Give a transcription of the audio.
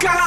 God.